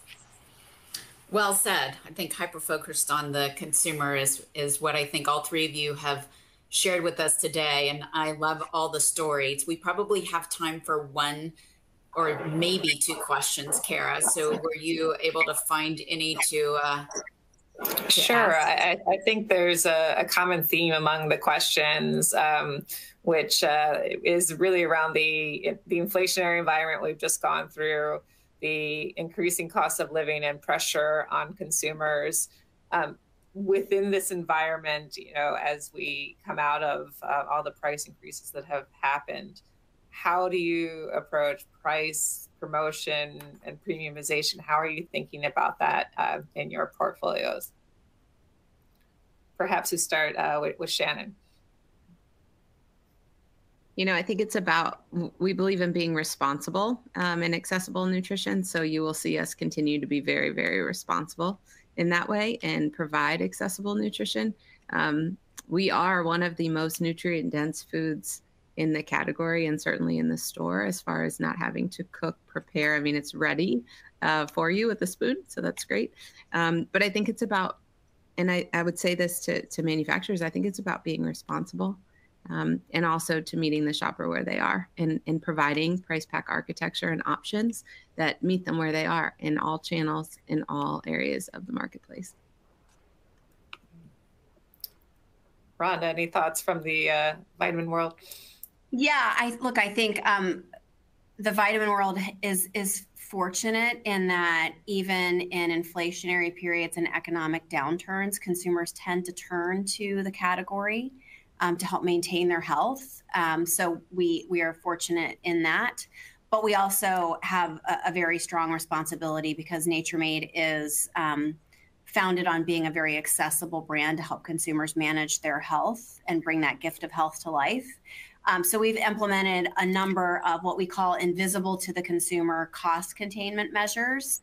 Well said. I think hyper focused on the consumer is is what I think all three of you have shared with us today, and I love all the stories. We probably have time for one or maybe two questions, Kara. So were you able to find any to? Uh, sure. I, I, think there's a, a, common theme among the questions, um, which uh, is really around the the inflationary environment we've just gone through the increasing cost of living and pressure on consumers. Um, within this environment, you know, as we come out of uh, all the price increases that have happened, how do you approach price, promotion, and premiumization? How are you thinking about that uh, in your portfolios? Perhaps we start uh, with, with Shannon. You know, I think it's about, we believe in being responsible um, and accessible nutrition. So you will see us continue to be very, very responsible in that way and provide accessible nutrition. Um, we are one of the most nutrient dense foods in the category and certainly in the store as far as not having to cook, prepare. I mean, it's ready uh, for you with a spoon. So that's great. Um, but I think it's about, and I, I would say this to, to manufacturers, I think it's about being responsible um, and also to meeting the shopper where they are and, and providing price pack architecture and options that meet them where they are in all channels in all areas of the marketplace. Rhonda, any thoughts from the uh, vitamin world? Yeah, I look. I think um, the vitamin world is is fortunate in that even in inflationary periods and economic downturns, consumers tend to turn to the category um, to help maintain their health. Um, so we we are fortunate in that. But we also have a, a very strong responsibility because Nature Made is um, founded on being a very accessible brand to help consumers manage their health and bring that gift of health to life. Um, so we've implemented a number of what we call invisible to the consumer cost containment measures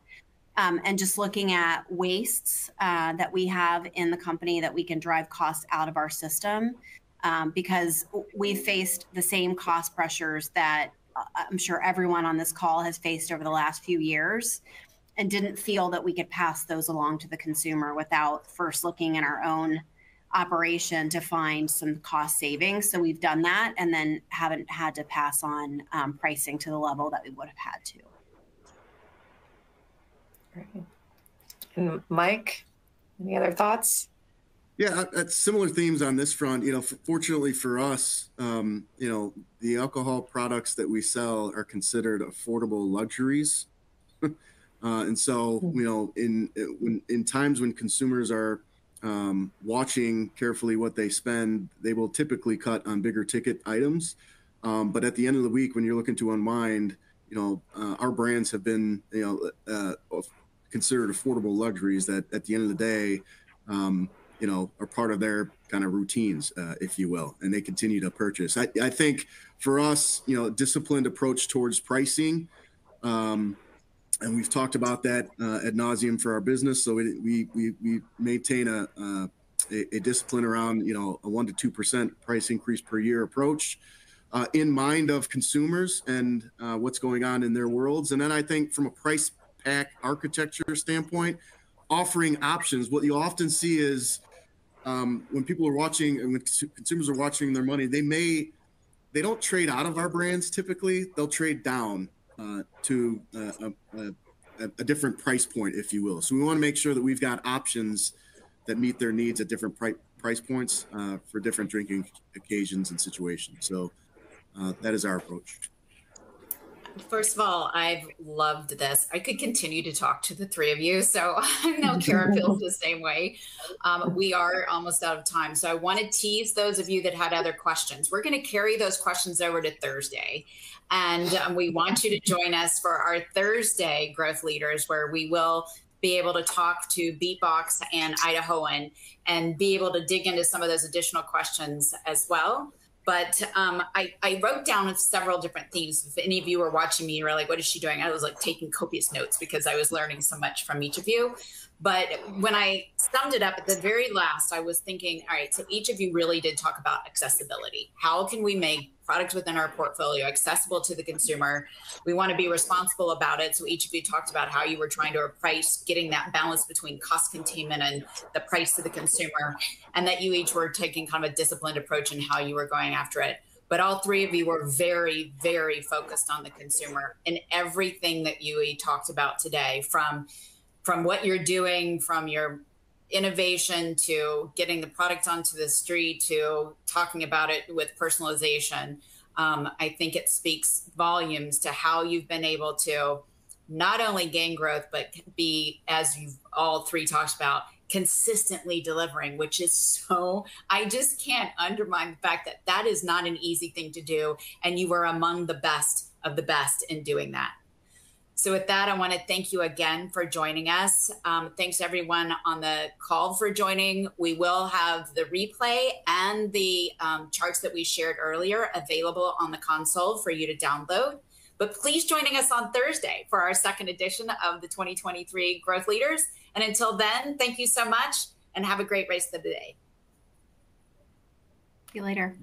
um, and just looking at wastes uh, that we have in the company that we can drive costs out of our system um, because we faced the same cost pressures that uh, I'm sure everyone on this call has faced over the last few years and didn't feel that we could pass those along to the consumer without first looking in our own operation to find some cost savings. So we've done that and then haven't had to pass on um, pricing to the level that we would have had to. And Mike, any other thoughts? Yeah, similar themes on this front. You know, fortunately for us, um, you know, the alcohol products that we sell are considered affordable luxuries, <laughs> uh, and so hmm. you know, in when in times when consumers are um, watching carefully what they spend, they will typically cut on bigger ticket items. Um, but at the end of the week, when you're looking to unwind, you know, uh, our brands have been, you know, uh, considered affordable luxuries that at the end of the day, um, you know, are part of their kind of routines, uh, if you will, and they continue to purchase. I, I think for us, you know, disciplined approach towards pricing, um, and we've talked about that uh, ad nauseum for our business. So we, we we maintain a, uh, a, a discipline around you know a one to two percent price increase per year approach. Uh, in mind of consumers and uh, what's going on in their worlds. And then I think from a price pack architecture standpoint, offering options. What you often see is um, when people are watching and when consumers are watching their money, they may they don't trade out of our brands typically. They'll trade down uh, to a, a, a, different price point, if you will. So we want to make sure that we've got options that meet their needs at different price price points uh, for different drinking occasions and situations. So uh, that is our approach. First of all, I've loved this. I could continue to talk to the three of you. So <laughs> I know <laughs> Kara feels the same way. Um, we are almost out of time. So I want to tease those of you that had other questions. We're going to carry those questions over to Thursday. And um, we want you to join us for our Thursday growth leaders, where we will be able to talk to Beatbox and Idahoan and be able to dig into some of those additional questions as well. But um, I, I, wrote down several different themes. If any of you were watching me, you were like, what is she doing? I was like taking copious notes because I was learning so much from each of you. But when I summed it up at the very last, I was thinking, all right, so each of you really did talk about accessibility. How can we make products within our portfolio accessible to the consumer? We want to be responsible about it. So each of you talked about how you were trying to price, getting that balance between cost containment and the price to the consumer, and that you each were taking kind of a disciplined approach in how you were going after it but all three of you were very very focused on the consumer in everything that you talked about today from from what you're doing from your innovation to getting the product onto the street to talking about it with personalization um, i think it speaks volumes to how you've been able to not only gain growth but be as you've all three talked about consistently delivering which is so i just can't undermine the fact that that is not an easy thing to do and you were among the best of the best in doing that so, with that, I want to thank you again for joining us. Um, thanks everyone on the call for joining. We will have the replay and the um, charts that we shared earlier available on the console for you to download. But please joining us on Thursday for our second edition of the 2023 Growth Leaders. And until then, thank you so much and have a great rest of the day. See you later.